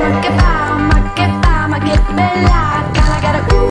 Ma che fama, che fama, che bella